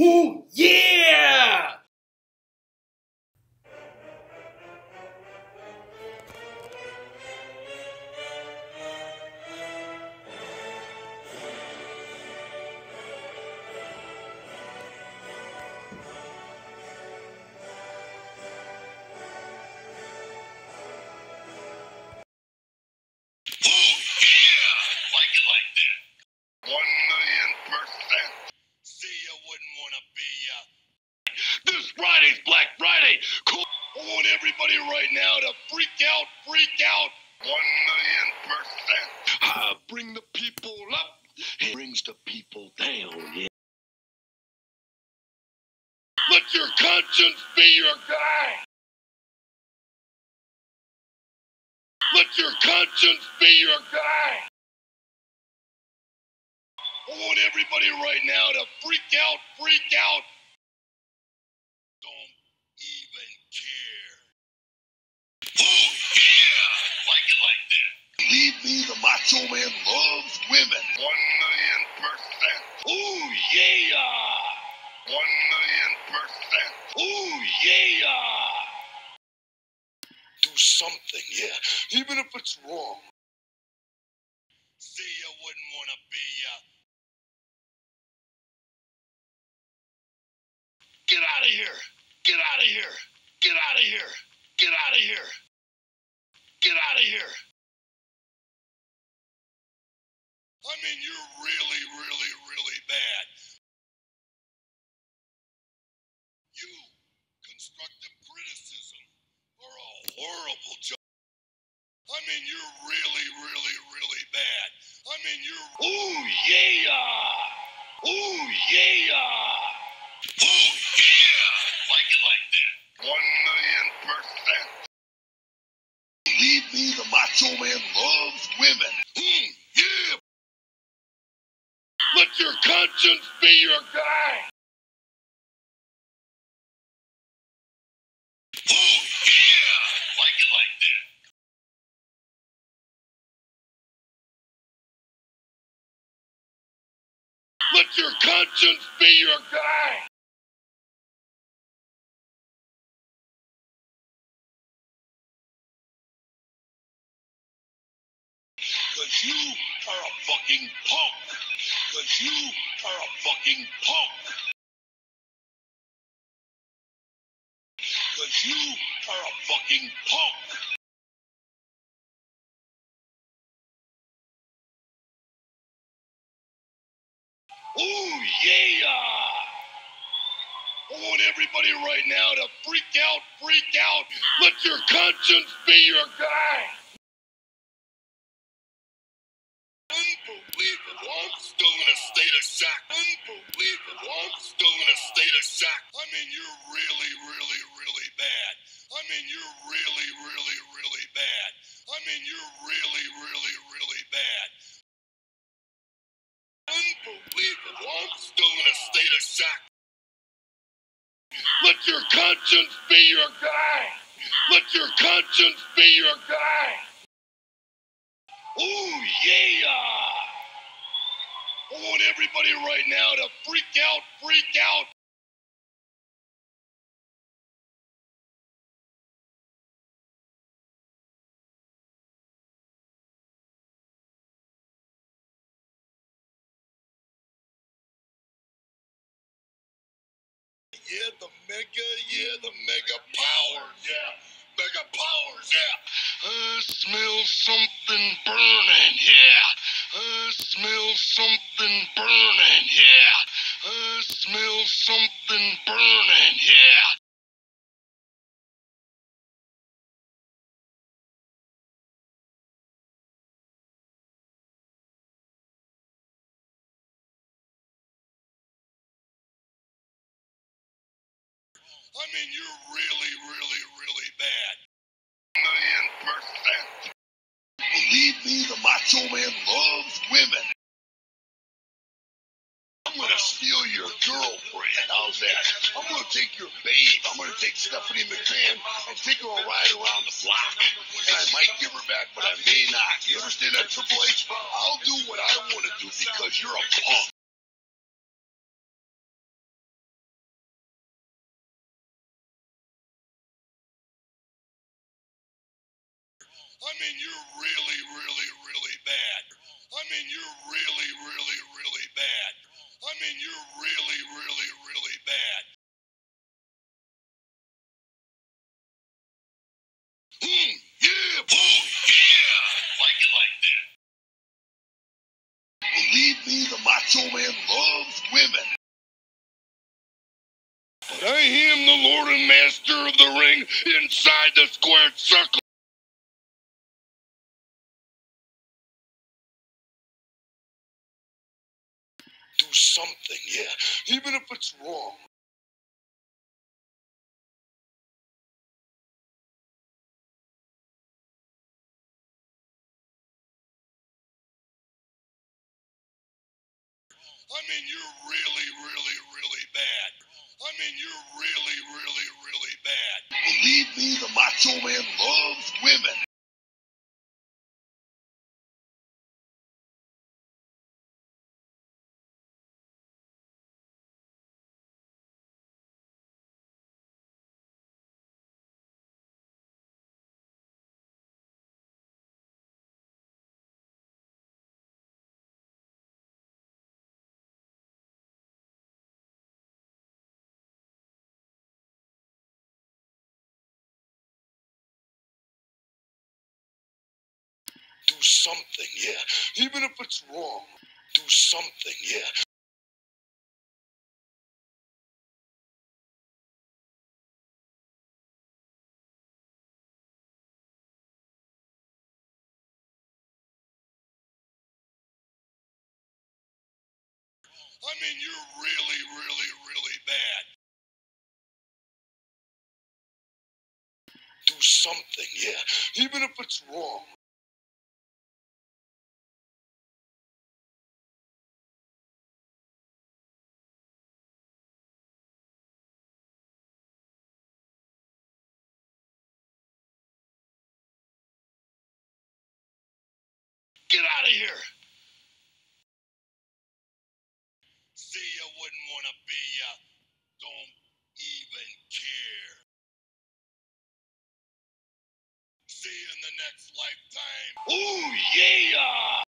Ooh, yeah! Friday's Black Friday. Cool. I want everybody right now to freak out, freak out. One million percent. Uh, bring the people up. It brings the people down, yeah. Let your conscience be your guide. Let your conscience be your guide. I want everybody right now to freak out, freak out. Me, the macho man loves women. One million percent. Ooh, yeah! One million percent. Oh, yeah! Do something, yeah, even if it's wrong. See, you wouldn't want to be, uh... Get out of here! Get out of here! Get out of here! Get out of here! Get out of here! I mean, you're really, really, really bad. You, constructive criticism, are a horrible job. I mean, you're really, really, really bad. I mean, you're. Oh, yeah! Oh, yeah! Oh, yeah! Like it like that. One million percent. Believe me, the macho man loves women. Conscience be your guide. Oh, yeah! Like it like that. Let your conscience be your guide. Cause you are a fucking punk. Cause you are a fucking punk. Cause you are a fucking punk. Oh, yeah! I want everybody right now to freak out, freak out. Let your conscience be your guide. Still in a state of shock. Unbelievable. I'm still in a state of shock. I mean, you're really, really, really bad. I mean, you're really, really, really bad. I mean, you're really, really, really bad. Unbelievable. I'm still in a state of shock. Let your conscience be your guide. Let your conscience be your guide. Oh, yeah! I want everybody right now to freak out, freak out. Yeah, the mega, yeah, the mega powers, yeah. Mega powers, yeah. I smell something burning, yeah. I smell something burning, yeah. I smell something burning, yeah. I mean, you're really, really, really bad. Million percent. Believe me, the macho man loves women. I'm gonna steal your girlfriend. How's that? I'm gonna take your babe. I'm gonna take Stephanie McMahon and take her a ride around the block. And I might give her back, but I may not. You understand that, Triple H? I'll do what I want to do because you're a punk. I mean, you're really, really, really bad. I mean, you're really, really, really bad. I mean, you're really, really, really bad. Hmm, yeah, oh, yeah. Like it like that. Believe me, the Macho Man loves women. But I am the Lord and Master of the ring inside the squared circle. Something, yeah, even if it's wrong. I mean, you're really, really, really bad. I mean, you're really, really, really bad. Believe me, the Macho Man Do something, yeah, even if it's wrong. Do something, yeah. I mean, you're really, really, really bad. Do something, yeah, even if it's wrong. Get out of here. See, you wouldn't want to be ya. Don't even care. See you in the next lifetime. Oh, yeah.